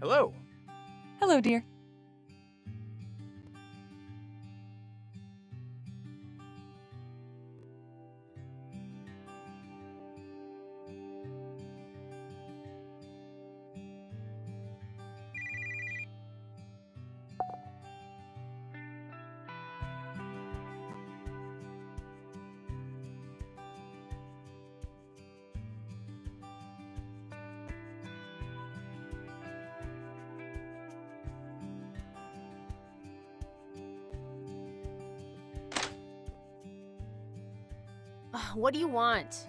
Hello. Hello, dear. What do you want?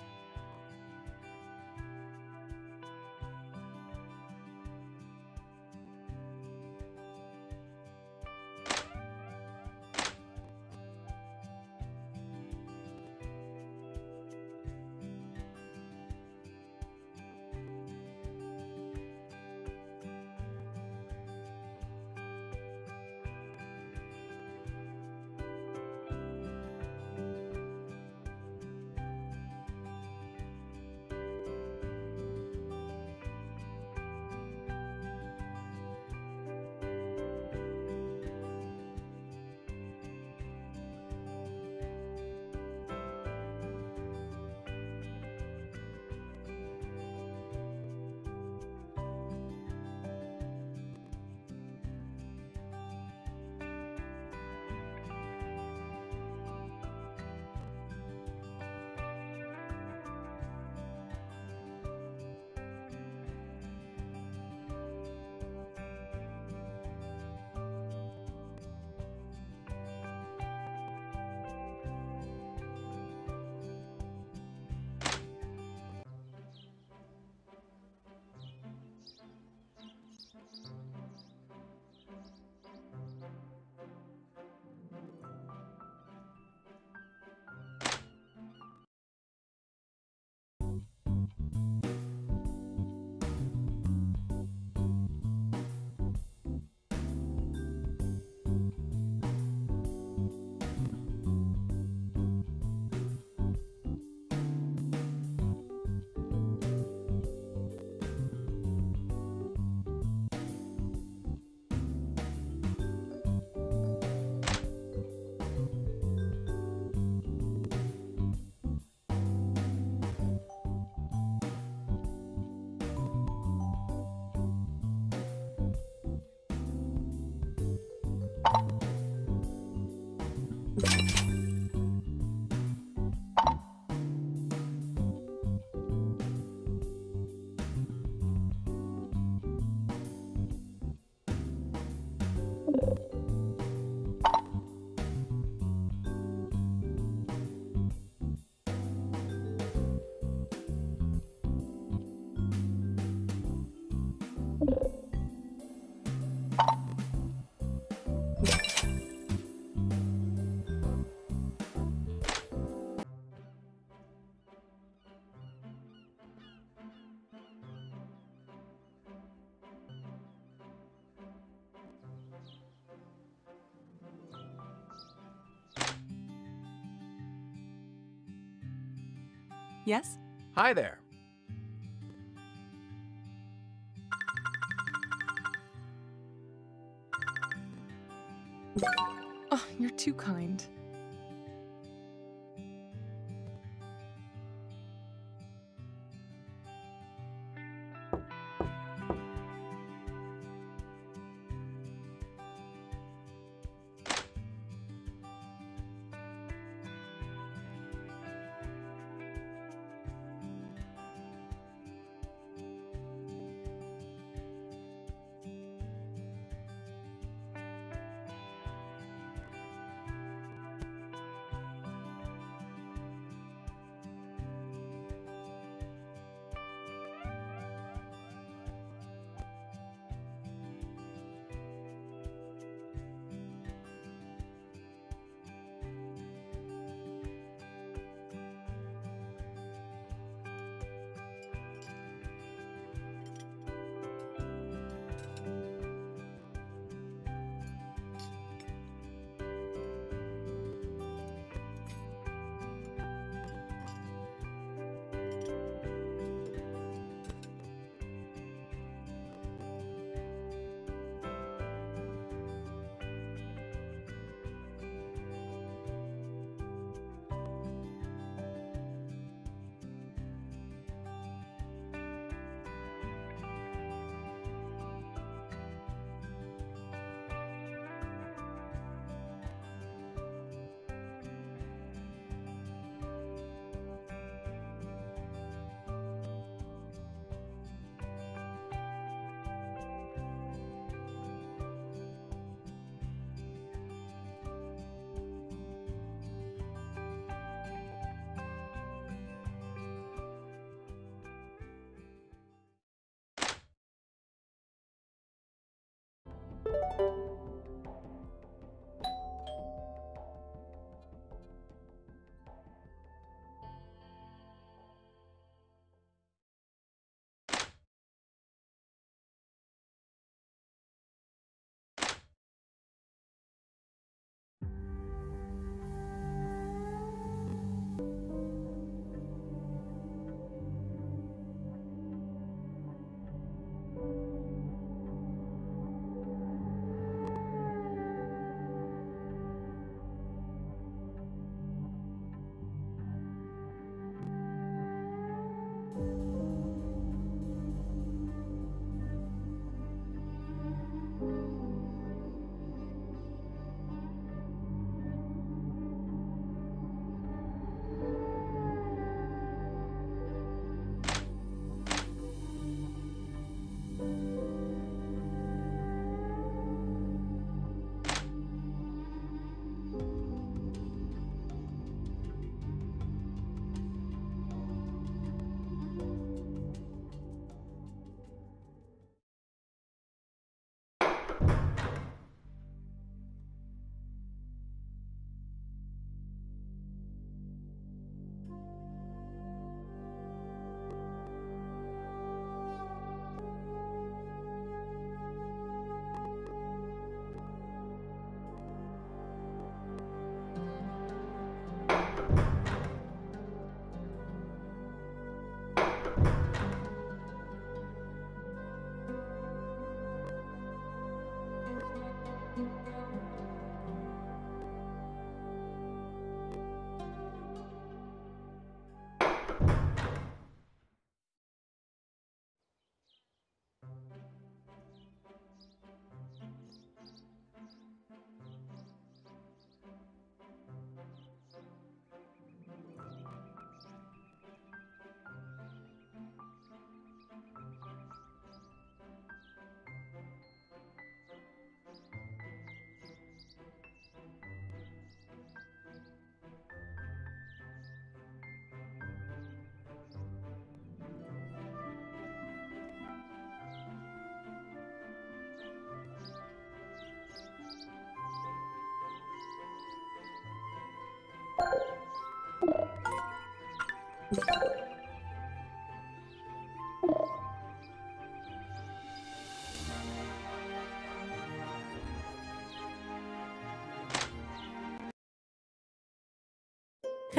Yes? Hi there.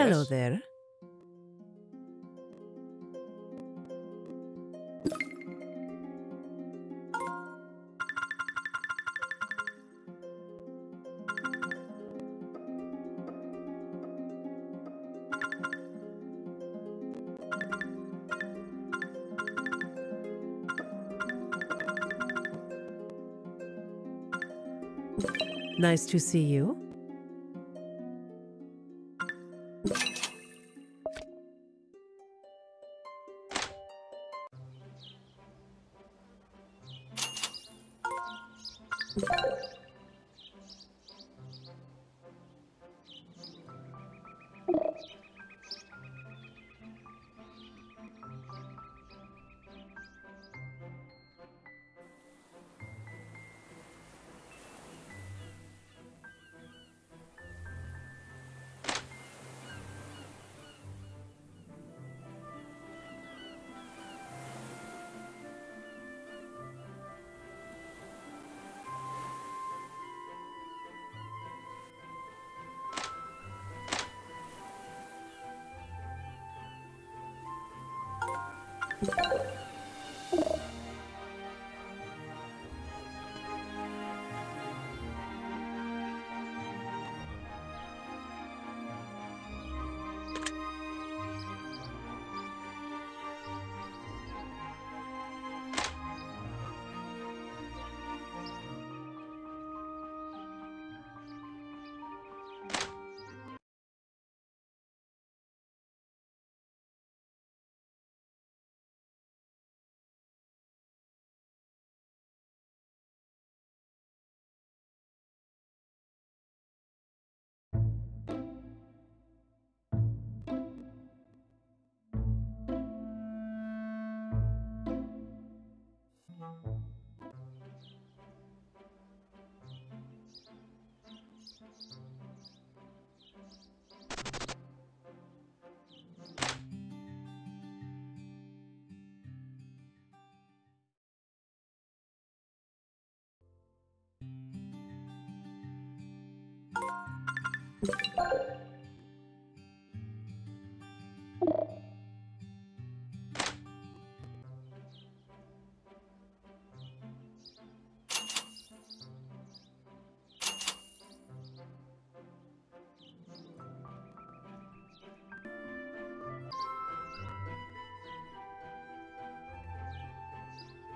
Hello Yes? there. Nice to see you.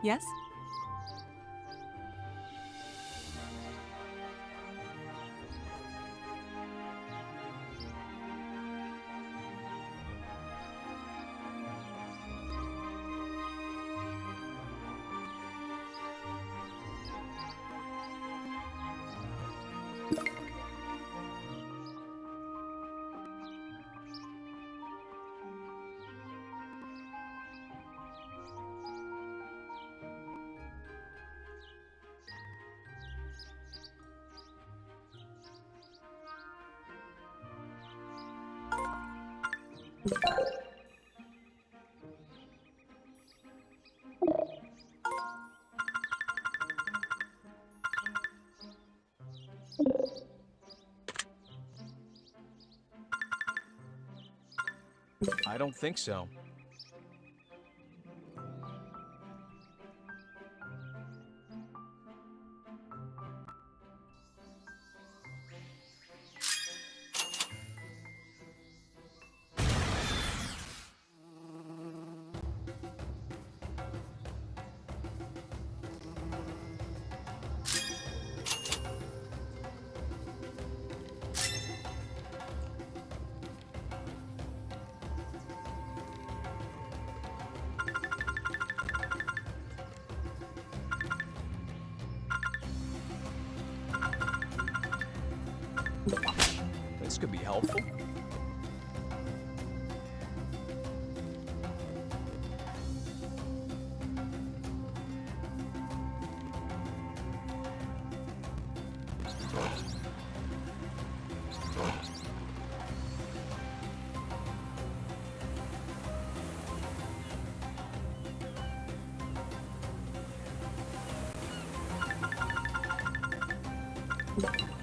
Yes? I don't think so. helpful.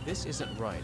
This isn't right.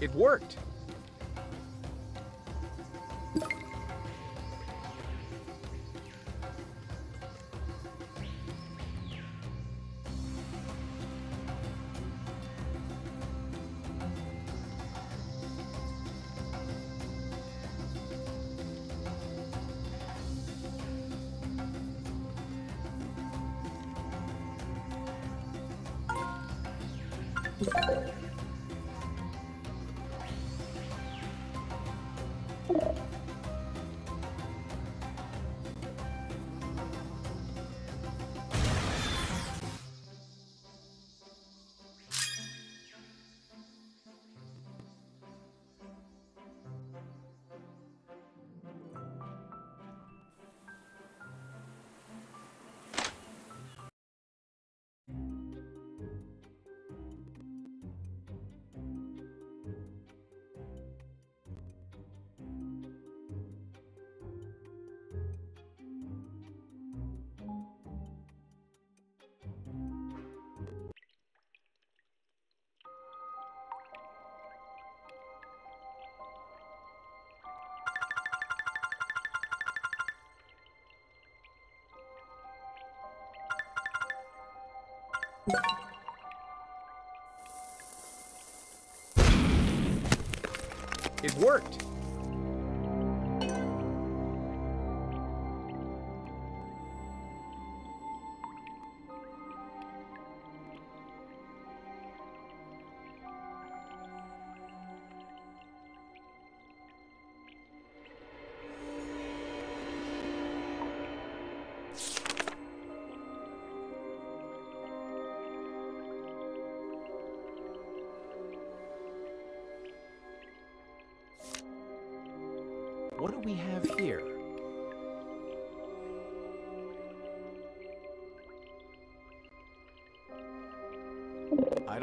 It worked! It worked.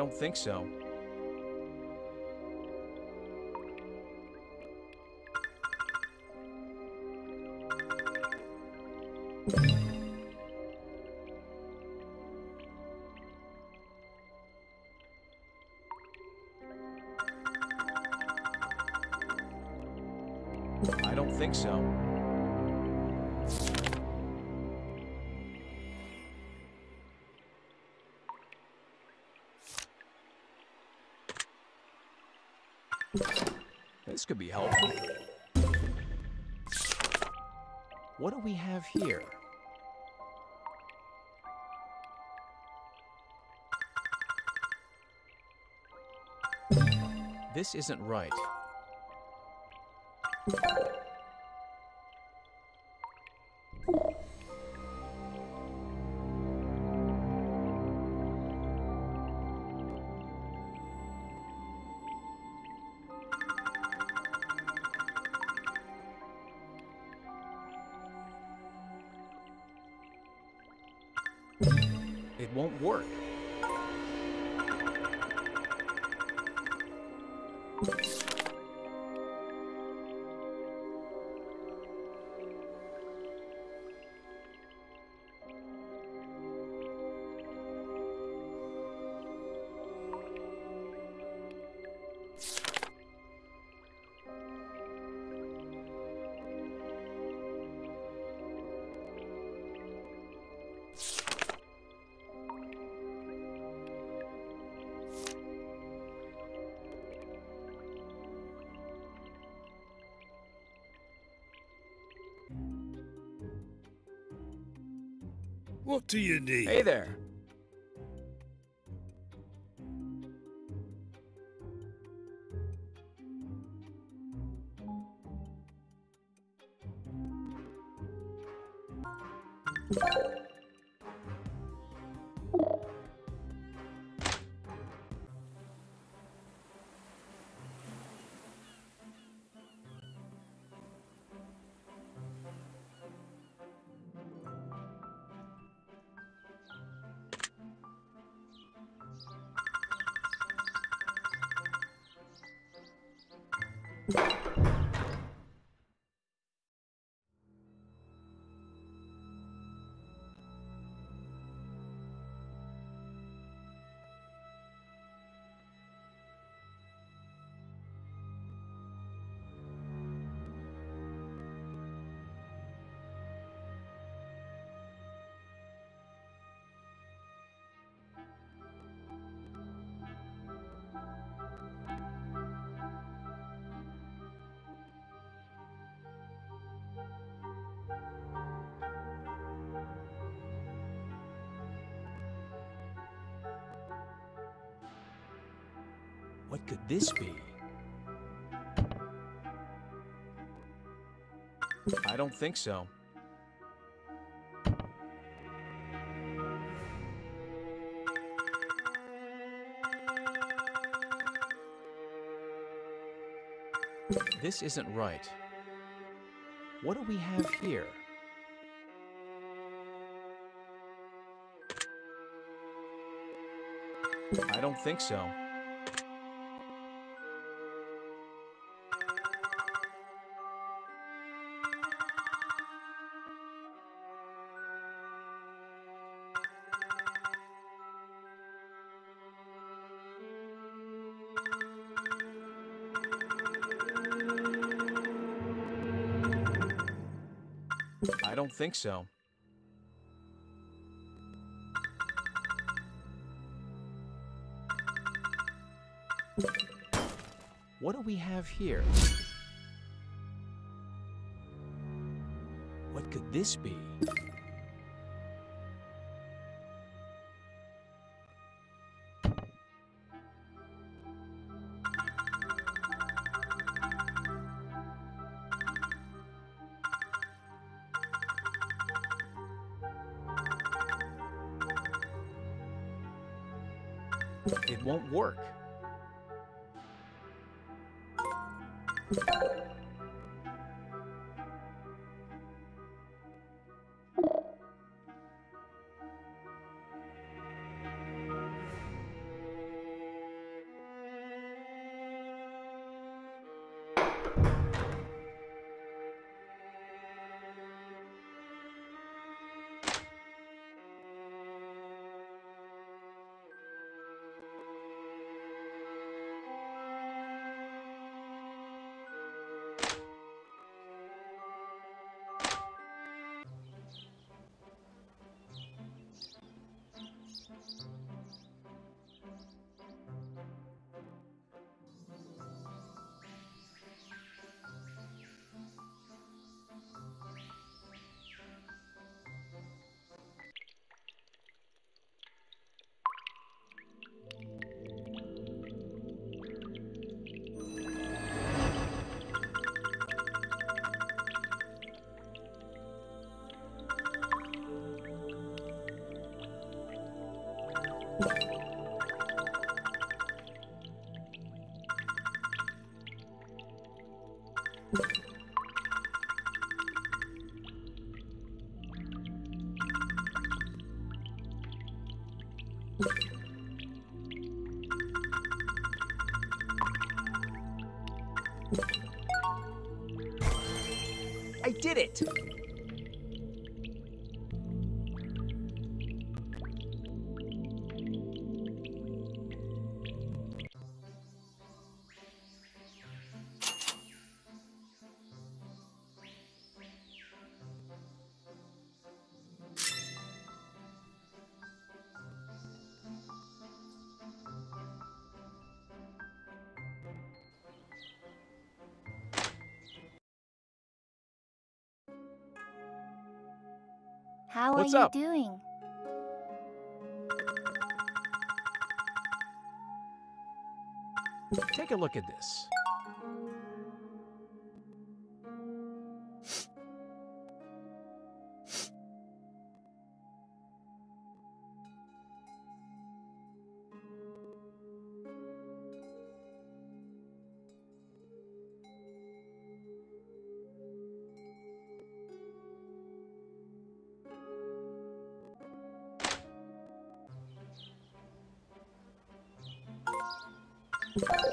don't think so. Could be helpful. What do we have here? This isn't right. It won't work. What do you need? Hey there. What this be? I don't think so. This isn't right. What do we have here? I don't think so. I don't think so. What do we have here? What could this be? How What's are you up? doing? Take a look at this. What do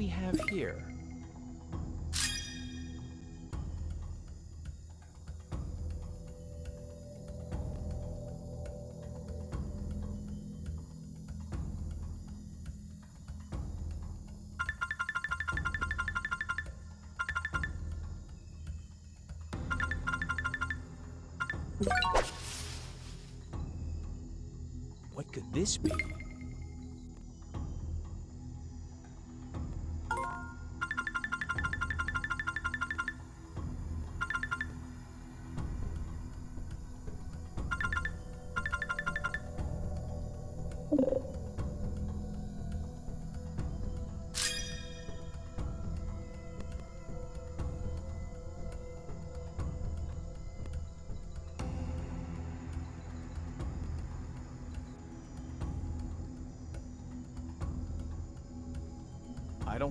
we have here? What could this be?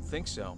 Think so.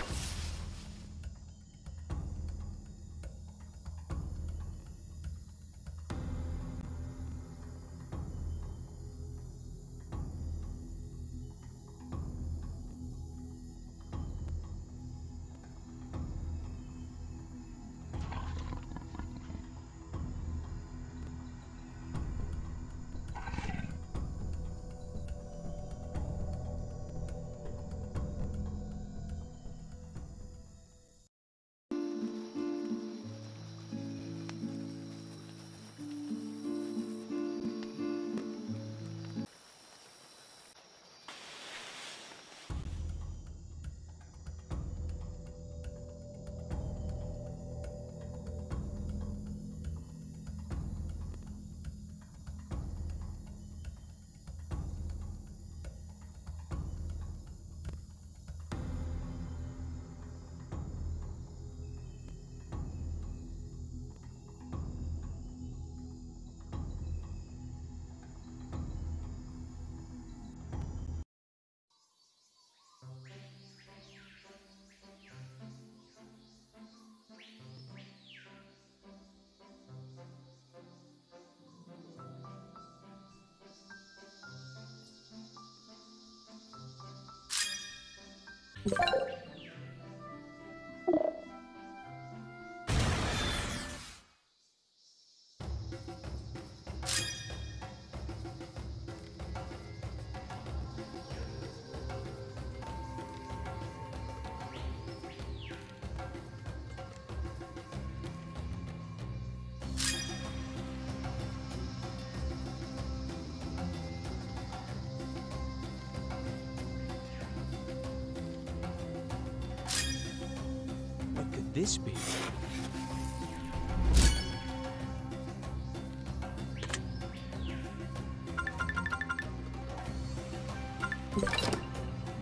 What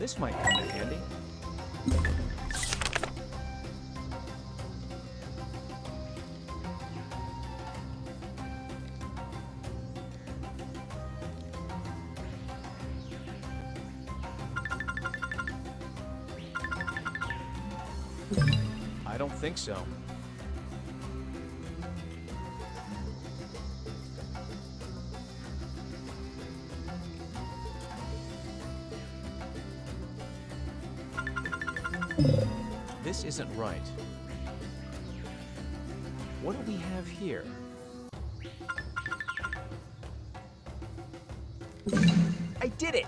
This might come in handy. I don't think so. This isn't right. What do we have here? I did it!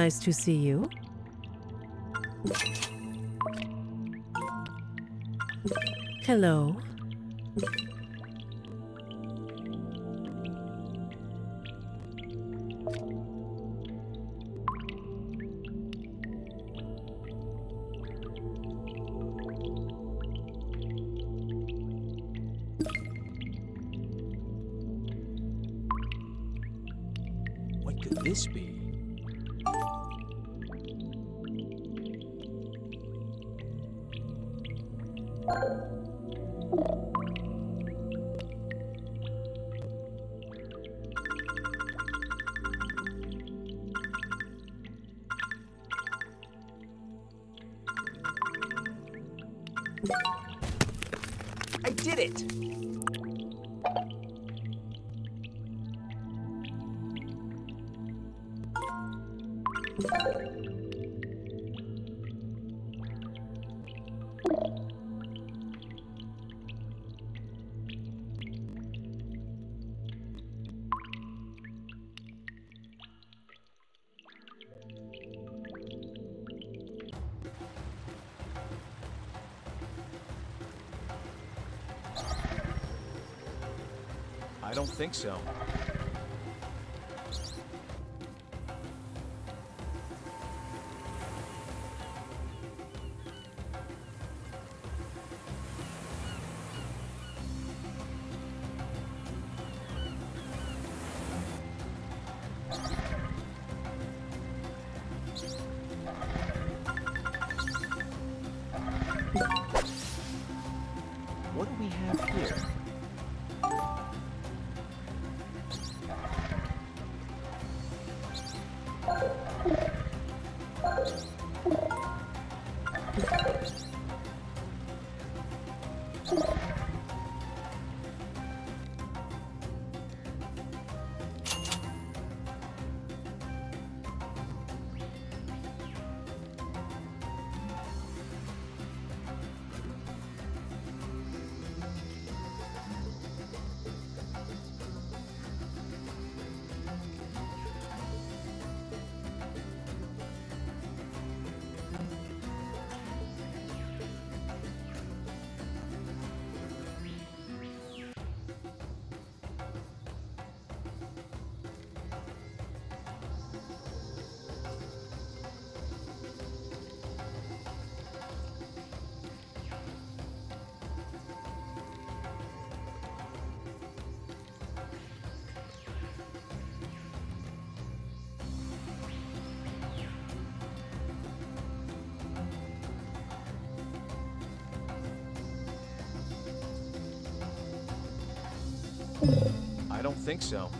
Nice to see you. Hello. Thank you. I don't think so. Think so.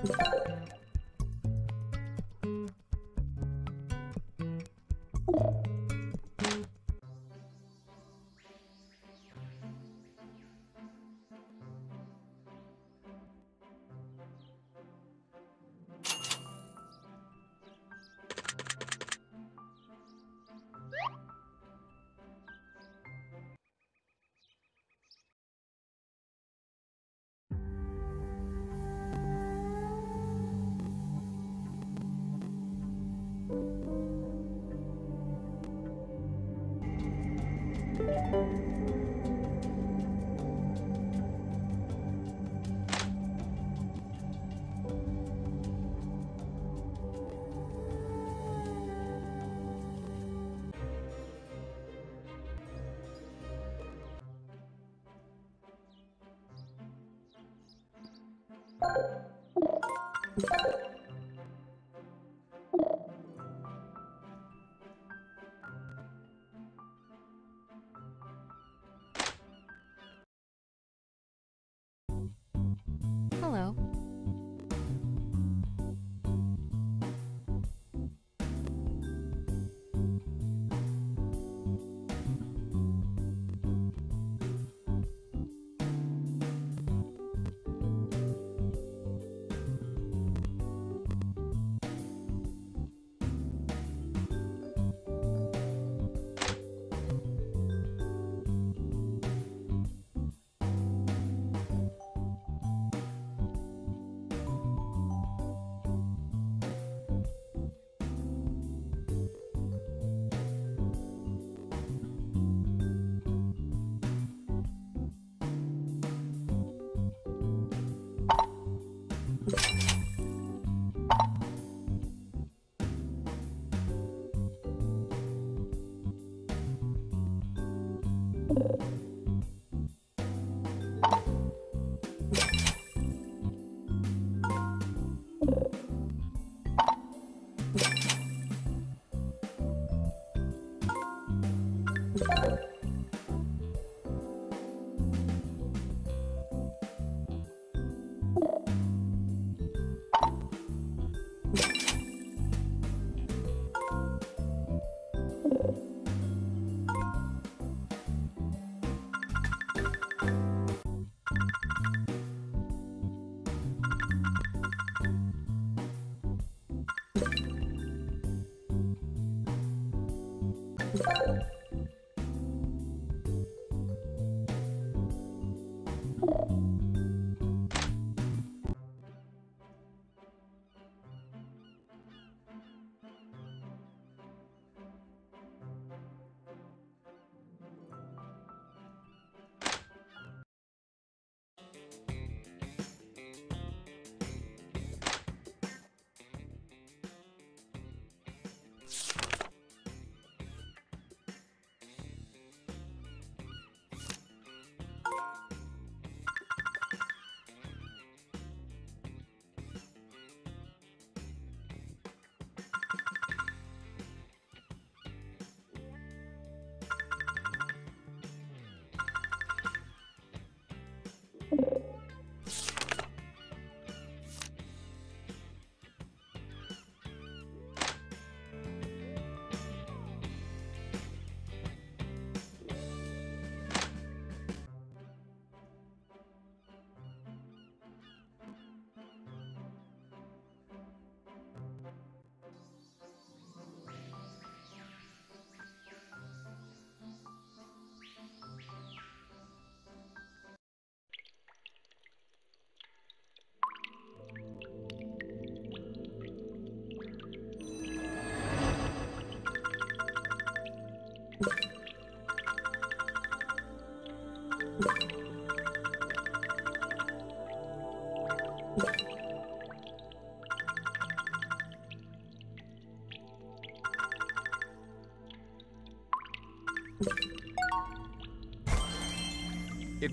Hello. It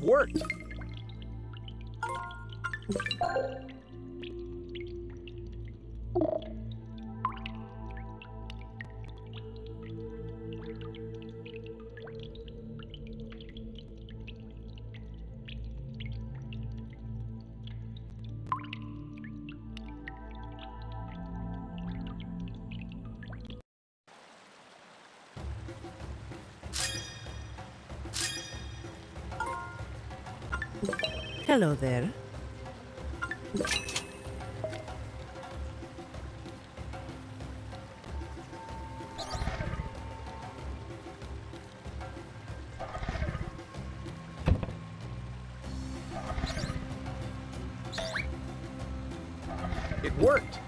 worked! Hello there. It worked!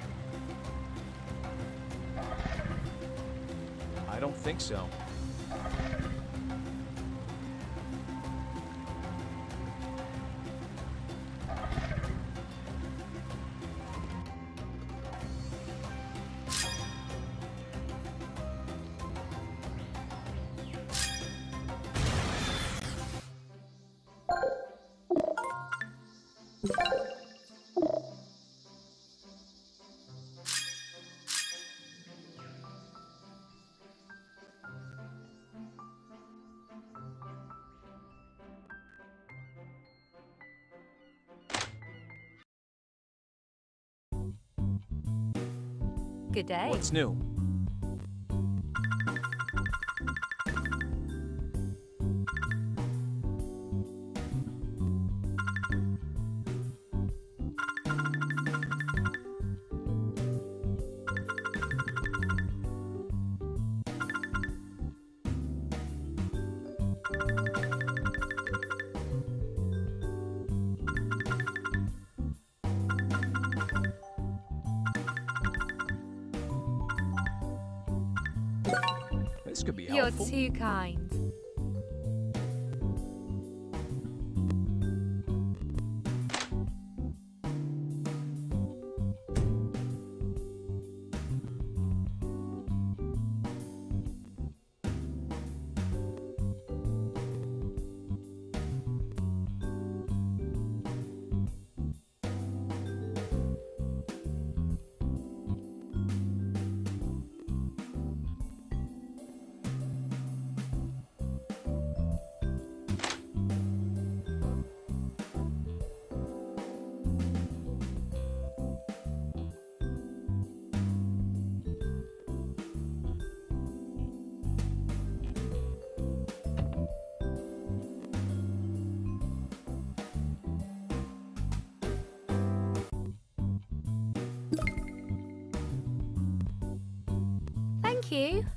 I don't think so. Good day. What's new? Kind. You